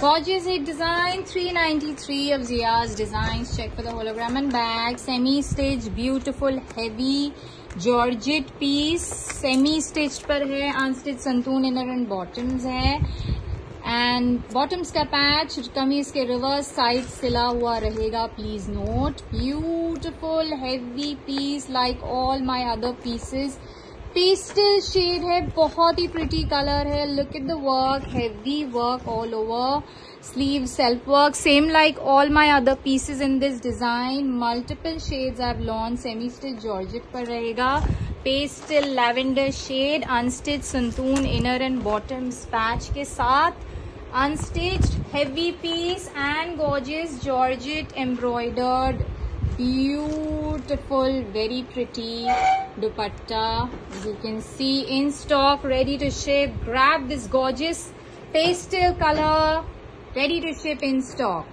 Gorgeous hit design, 393 of Zia's designs. Check for the hologram and bag. Semi-stitched, beautiful, heavy, georgette piece. Semi-stitched पर है, unstitched संतून inner and bottoms है. And bottoms का patch कमीज के reverse side सिला हुआ रहेगा please note beautiful heavy piece like all my other pieces pastel shade है, बहुत ही प्रिटी कलर है। Look at the work heavy work all over sleeve self work same like all my other pieces in this design multiple shades I lawn semi stitch georgette पर रहेगा। Pastel lavender shade unstitch संतून inner and bottom स्पैच के साथ। Unstitched heavy piece and gorgeous georgette embroidered beautiful very pretty dupatta. You can see in stock ready to ship. Grab this gorgeous pastel color ready to ship in stock